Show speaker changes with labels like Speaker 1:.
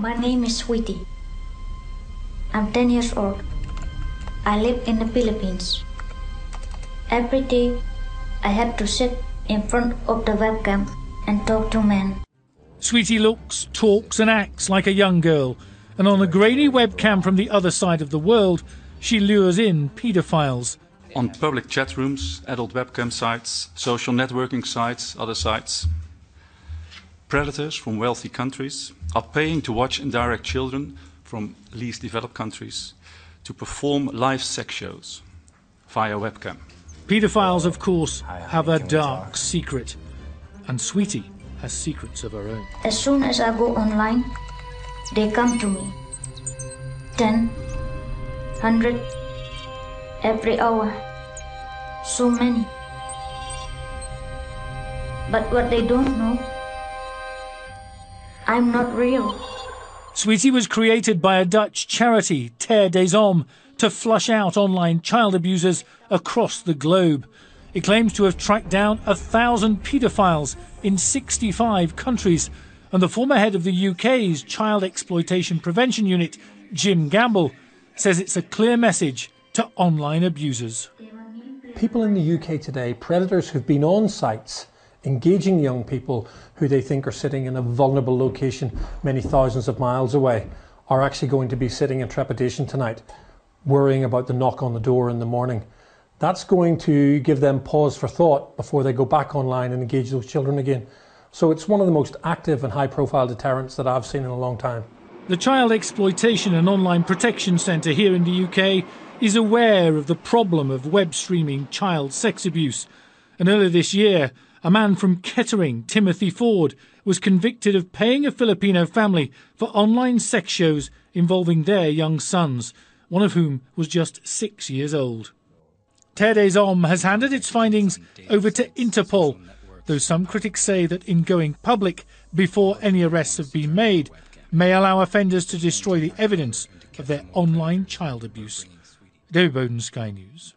Speaker 1: My name is Sweetie. I'm 10 years old. I live in the Philippines. Every day, I have to sit in front of the webcam and talk to men.
Speaker 2: Sweetie looks, talks, and acts like a young girl, and on a grainy webcam from the other side of the world, she lures in paedophiles.
Speaker 3: On public chat rooms, adult webcam sites, social networking sites, other sites, predators from wealthy countries are paying to watch and direct children from least developed countries to perform live sex shows via webcam.
Speaker 2: Paedophiles, of course, have a dark secret, and Sweetie has secrets of her own.
Speaker 1: As soon as I go online, they come to me. 10, 100, every hour. So many. But what they don't know, I'm not real.
Speaker 2: Sweetie was created by a Dutch charity, Terre des Hommes, to flush out online child abusers across the globe. It claims to have tracked down a thousand paedophiles in 65 countries. And the former head of the UK's Child Exploitation Prevention Unit, Jim Gamble, says it's a clear message to online abusers.
Speaker 4: People in the UK today, predators who've been on sites engaging young people who they think are sitting in a vulnerable location many thousands of miles away are actually going to be sitting in trepidation tonight, worrying about the knock on the door in the morning. That's going to give them pause for thought before they go back online and engage those children again. So it's one of the most active and high profile deterrents that I've seen in a long time.
Speaker 2: The Child Exploitation and Online Protection Centre here in the UK is aware of the problem of web streaming child sex abuse. And earlier this year, a man from Kettering, Timothy Ford, was convicted of paying a Filipino family for online sex shows involving their young sons, one of whom was just six years old. Terre des has handed its findings over to Interpol, though some critics say that in going public before any arrests have been made may allow offenders to destroy the evidence of their online child abuse. David Bowden, Sky News.